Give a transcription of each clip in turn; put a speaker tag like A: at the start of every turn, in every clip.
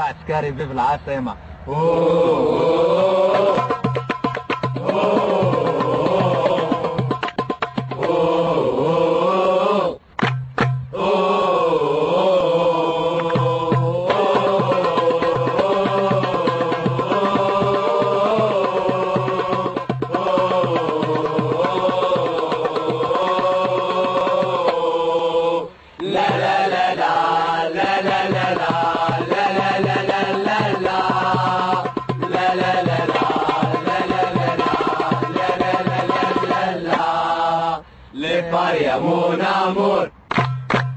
A: عسكري في العاصمة.
B: Faria mon amour,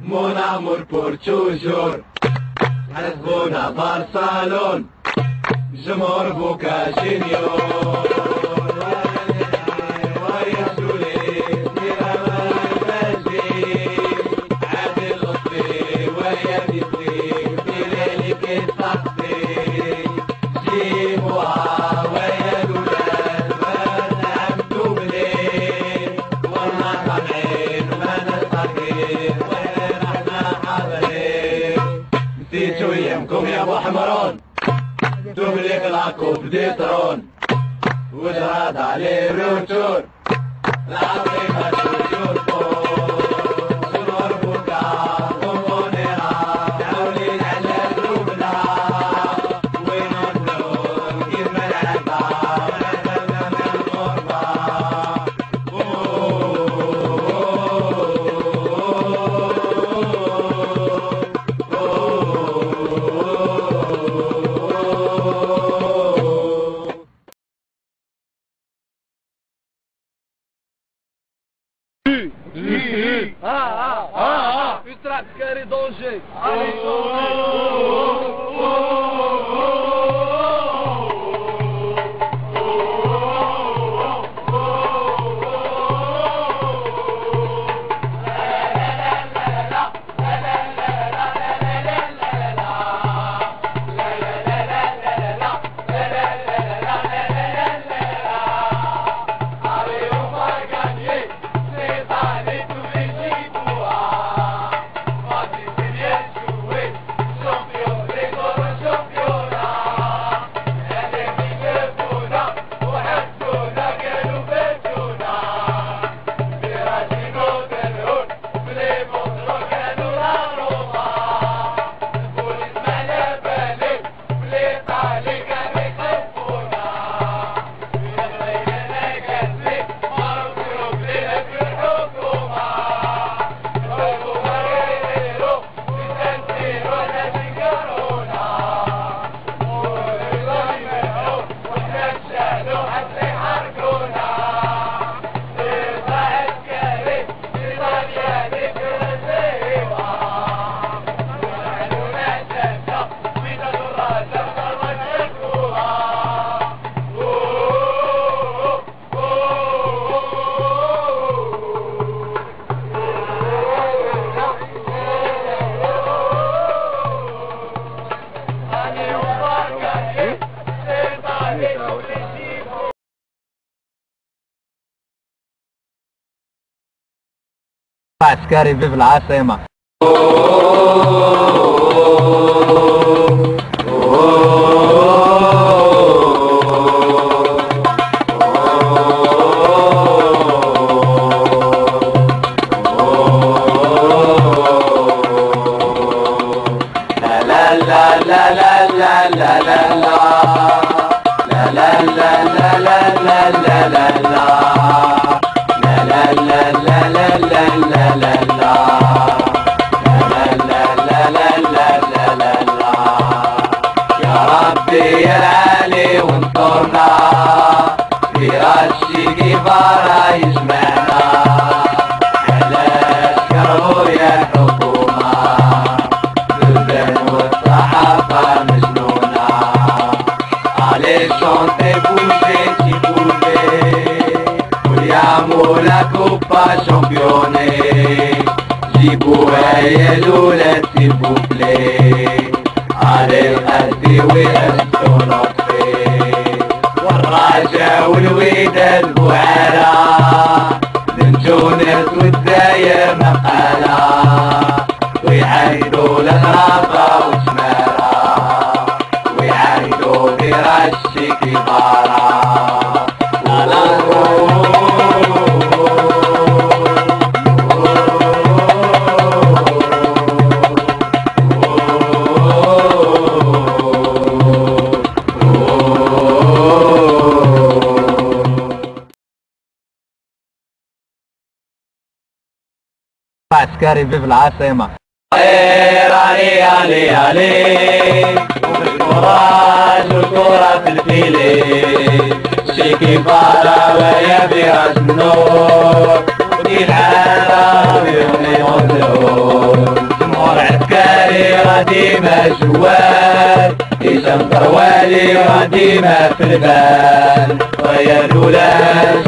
B: mon amour pour toujours. حسبونا برشلون جمهور بوكا جونيور حمران دوبليك لاكوب ديترون وجراد عليه روتور العظيمة
C: عسكري
A: في العاصمة
B: في رش كبارة يجمعنا على Champione جيبوها يا الولاد s'il vous plaît على القد وقدوا لطفي والرجا والوداد بوعرة. من تونس والداير
A: عسكري في العاصمة.
B: علي علي علي والكراج والكرة في الفيلي شيكي فارا ويا بيراج النور ودي العالم يغني مدلول جمهور عسكري غادي ما جوال هشام طروالي غادي ما في البال. ويا الولاد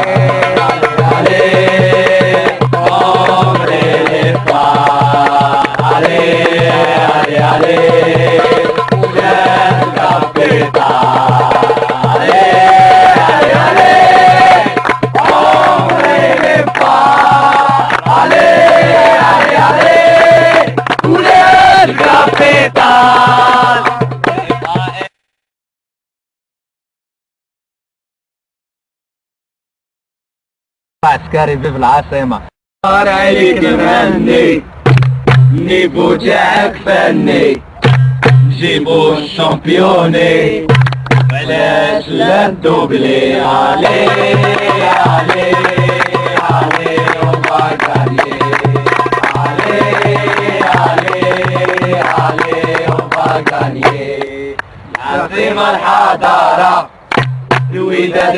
A: عسكري في العاصمة.
B: صار عليك مني. نيبو تاعك فني. نجيبو الشامبيوني. علاش لا دوبلي علي علي علي الحضارة الوداد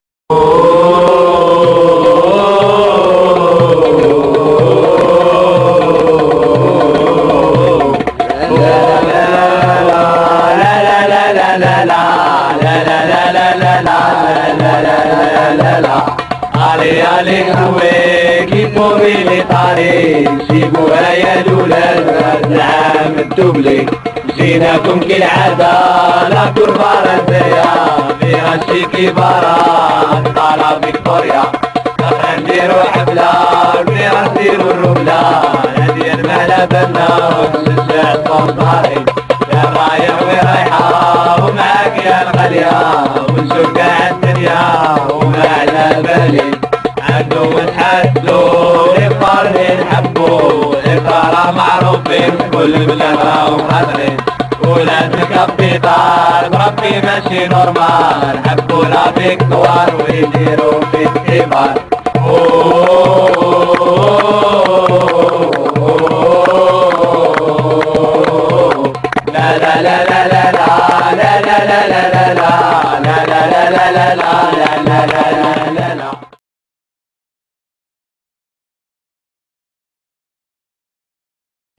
B: هواكي فوقي لي جيبوها يا نعم الدبلي جيناكم لا كربارة زيا فيها شي كبارة طالع فيكتوريا. نديرو حفلة فيها نديرو الرملة هادي المهلة بنا ونشجع صوتاري الحلول القرن نحبو الكرم معروف بلاد بلغة وقدرين ولاد الكابيتال بربي ماشي نورمال. حبوا لا فيكتوار ويديروا في
A: الكبار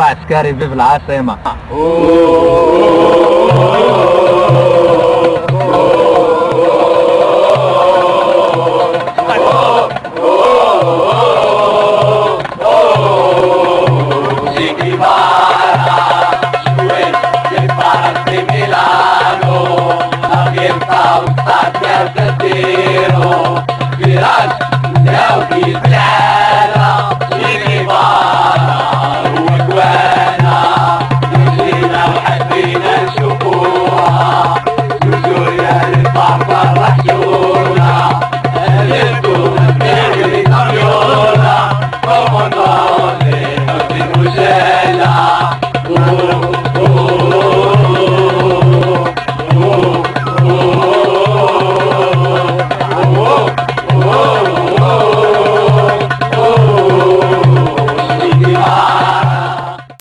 B: Askari vivla asema. Yeah.